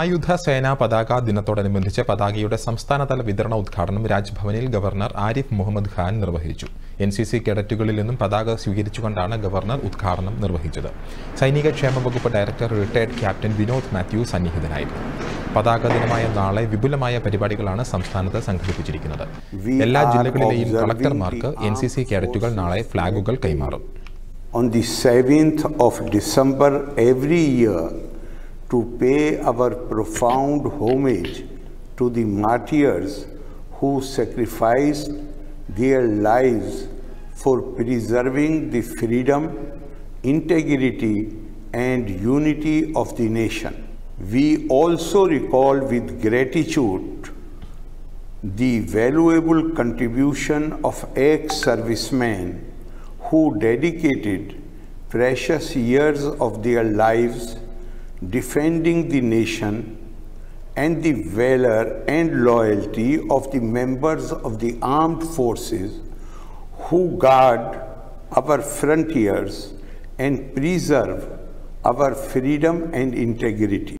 ആയുധ സേനാ പതാക ദിനത്തോടനുബന്ധിച്ച് പതാകയുടെ സംസ്ഥാനതല വിതരണ ഉദ്ഘാടനം രാജ്ഭവനിൽ ഗവർണർ ആരിഫ് മുഹമ്മദ് ഖാൻ നിർവഹിച്ചു. എൻ സി സി കേഡറ്റുകളിൽ നിന്നും പതാക സ്വീകരിച്ചുകൊണ്ടാണ് ഗവർണർ ഉദ്ഘാടനം നിർവഹിച്ചത്. സൈനിക ക്ഷേമ വകുപ്പ് director retired captain Vinod Mathew സന്നിഹിതനായിരുന്നു. പതാക ദിനമായ നാളെ വിപുലമായ പരിപാടികളാണ് സംസ്ഥാനത്ത് സംഘടിപ്പിച്ചിരിക്കുന്നത്. എല്ലാ ജില്ലകളിലെയും കളക്ടർമാർക്ക് എൻ സി സി കേഡറ്റുകൾ നാളെ ഫ്ളാഗുകൾ കൈമാറും. on the 7th of December every year. To pay our profound homage to the martyrs who sacrificed their lives for preserving the freedom, integrity, and unity of the nation. We also recall with gratitude the valuable contribution of ex-servicemen who dedicated precious years of their lives defending the nation and the valor and loyalty of the members of the armed forces who guard our frontiers and preserve our freedom and integrity.